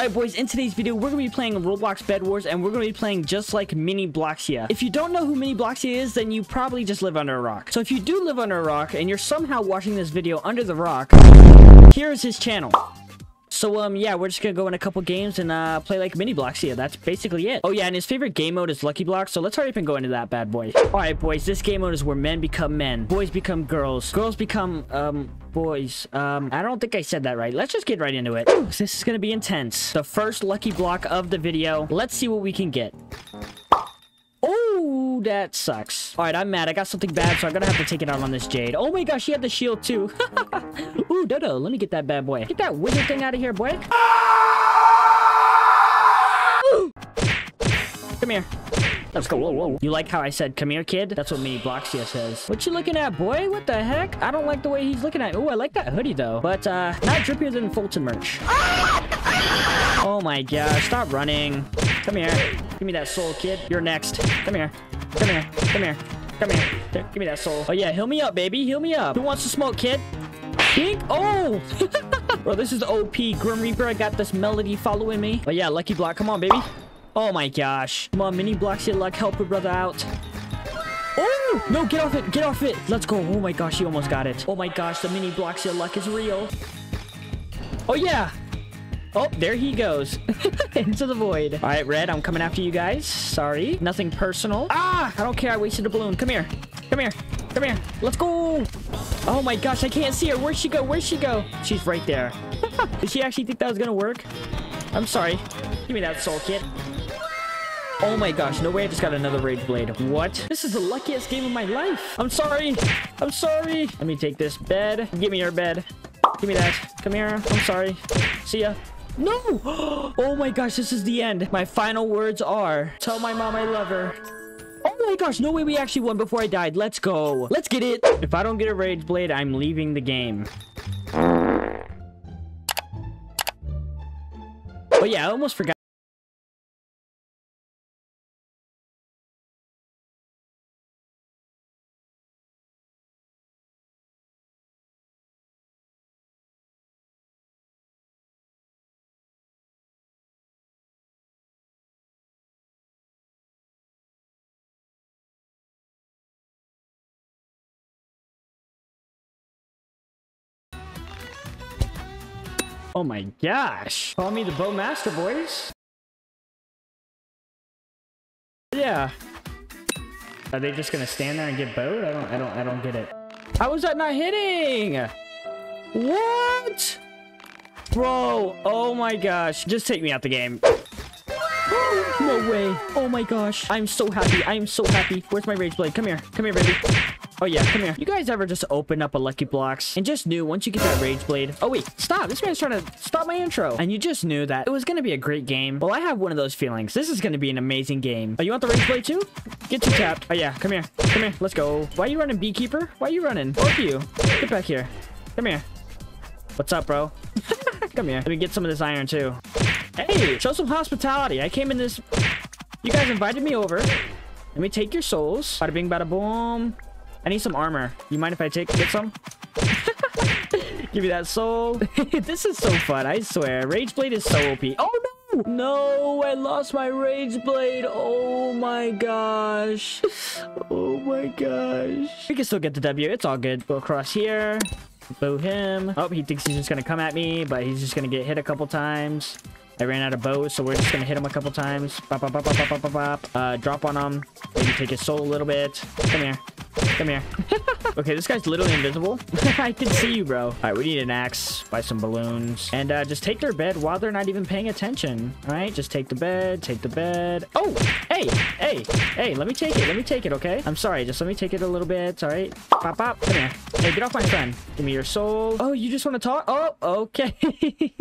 Alright boys, in today's video, we're going to be playing Roblox Bed Wars, and we're going to be playing just like Mini Bloxia. If you don't know who Mini Bloxia is, then you probably just live under a rock. So if you do live under a rock, and you're somehow watching this video under the rock, here is his channel. So, um, yeah, we're just gonna go in a couple games and, uh, play like mini blocks. Yeah, that's basically it. Oh, yeah, and his favorite game mode is Lucky Blocks, so let's hurry up and go into that bad boy. Alright, boys, this game mode is where men become men, boys become girls, girls become, um, boys. Um, I don't think I said that right. Let's just get right into it. This is gonna be intense. The first Lucky Block of the video. Let's see what we can get. That sucks. All right, I'm mad. I got something bad, so I'm gonna have to take it out on this Jade. Oh my gosh, she had the shield too. Ooh, Dodo, let me get that bad boy. Get that wizard thing out of here, boy. Come here. Let's go. Whoa, whoa. You like how I said, come here, kid? That's what Mini Bloxia says. What you looking at, boy? What the heck? I don't like the way he's looking at. Oh, I like that hoodie, though. But, uh, not drippier than Foltyn merch. Oh my gosh, stop running. Come here. Give me that soul, kid. You're next. Come here. Come here. Come here. Come here. Give me that soul. Oh yeah, heal me up, baby. Heal me up. Who wants to smoke, kid? Pink? Oh! Bro, this is OP. Grim Reaper, I got this melody following me. Oh yeah, Lucky Block. Come on, baby. Oh my gosh. Come on, Mini Bloxia luck. Help a brother out. Oh! No, get off it. Get off it. Let's go. Oh my gosh, he almost got it. Oh my gosh, the Mini Bloxia luck is real. Oh yeah. Oh, there he goes. Into the void. All right, Red, I'm coming after you guys. Sorry. Nothing personal. Ah! I don't care. I wasted a balloon. Come here. Come here. Come here. Let's go. Oh my gosh, I can't see her. Where'd she go? Where'd she go? She's right there. Did she actually think that was gonna work? I'm sorry. Give me that soul kit. Oh my gosh, no way I just got another Rage Blade. What? This is the luckiest game of my life. I'm sorry. I'm sorry. Let me take this bed. Give me your bed. Give me that. Come here. I'm sorry. See ya. No! Oh my gosh, this is the end. My final words are, tell my mom I love her. Oh my gosh, no way we actually won before I died. Let's go. Let's get it. If I don't get a Rage Blade, I'm leaving the game. Oh yeah, I almost forgot. Oh my gosh. Call me the Bowmaster, boys. Yeah. Are they just gonna stand there and get bowed? I don't I don't I don't get it. How is that not hitting? What? Bro, oh my gosh. Just take me out the game. no way. Oh my gosh. I'm so happy. I am so happy. Where's my Rage Blade? Come here. Come here, baby. Oh yeah, come here. You guys ever just open up a Lucky Blocks and just knew once you get that Rage Blade... Oh wait, stop. This man's trying to stop my intro. And you just knew that it was going to be a great game. Well, I have one of those feelings. This is going to be an amazing game. Oh, you want the Rage Blade too? Get you tapped. Oh yeah, come here. Come here. Let's go. Why are you running, Beekeeper? Why are you running? Both of you. Get back here. Come here. What's up, bro? come here. Let me get some of this iron too. Hey, show some hospitality. I came in this... You guys invited me over. Let me take your souls. Bada bing, bada boom. I need some armor. You mind if I take get some? Give me that soul. this is so fun, I swear. Rage Blade is so OP. Oh no! No, I lost my Rage Blade. Oh my gosh. Oh my gosh. We can still get the W. It's all good. Go across here. Boo him. Oh, he thinks he's just gonna come at me, but he's just gonna get hit a couple times. I ran out of bows, so we're just gonna hit him a couple times. Bop, bop, bop, bop, bop, bop, bop. Uh, drop on him. Maybe take his soul a little bit. Come here. Come here. okay, this guy's literally invisible. I can see you, bro. All right, we need an axe, buy some balloons, and uh, just take their bed while they're not even paying attention. All right, just take the bed, take the bed. Oh, hey, hey, hey, let me take it. Let me take it, okay? I'm sorry, just let me take it a little bit, all right? Pop, pop, come here. Hey, get off my friend. Give me your soul. Oh, you just want to talk? Oh, okay.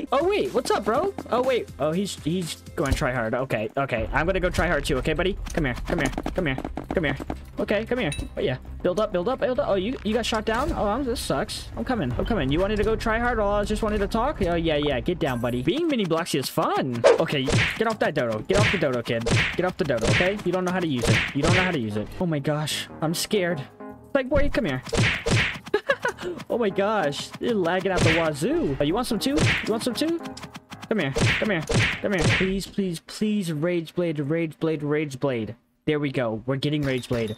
oh, wait, what's up, bro? Oh, wait. Oh, he's he's going to try hard. Okay, okay. I'm going to go try hard too, okay, buddy? Come here, come here, come here, come here. Okay, come here. Oh, yeah. Build up, build up, build up. Oh, you you got shot down? Oh, this sucks. I'm coming. I'm coming. You wanted to go try hard while I just wanted to talk? Oh, yeah, yeah. Get down, buddy. Being mini Bloxy is fun. Okay, get off that dodo. Get off the dodo, kid. Get off the dodo, okay? You don't know how to use it. You don't know how to use it. Oh my gosh. I'm scared. Like, boy, come here. oh my gosh. You're lagging out the wazoo. Oh, you want some too? You want some too? Come here. Come here. Come here. Please, please, please, Rage Blade, Rage Blade, Rage Blade. There we go. We're getting Rage Blade.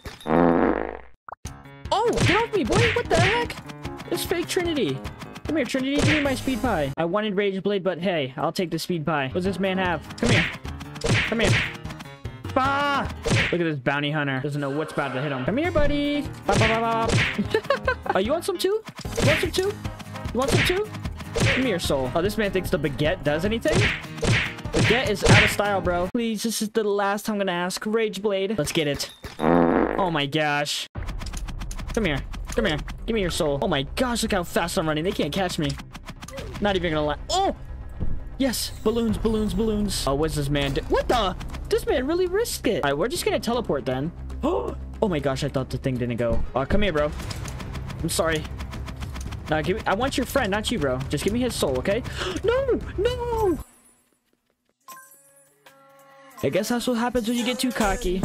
Oh, get off me, boy. What the heck? It's fake Trinity. Come here, Trinity. Give me my speed pie. I wanted Rage Blade, but hey, I'll take the speed pie. What does this man have? Come here. Come here. Ah! Look at this bounty hunter. Doesn't know what's about to hit him. Come here, buddy. Bop, oh, you want some too? You want some too? You want some too? Give me your soul. Oh, this man thinks the baguette does anything? Baguette is out of style, bro. Please, this is the last time I'm gonna ask. Rage Blade. Let's get it. Oh my gosh. Come here. Come here. Give me your soul. Oh my gosh, look how fast I'm running. They can't catch me. Not even gonna lie. Oh! Yes! Balloons, balloons, balloons. Oh, what's this man? What the? This man really risked it. All right, we're just gonna teleport then. Oh, oh my gosh, I thought the thing didn't go. Oh, come here, bro. I'm sorry. Nah, give me, I want your friend, not you, bro. Just give me his soul, okay? no! No! I guess that's what happens when you get too cocky.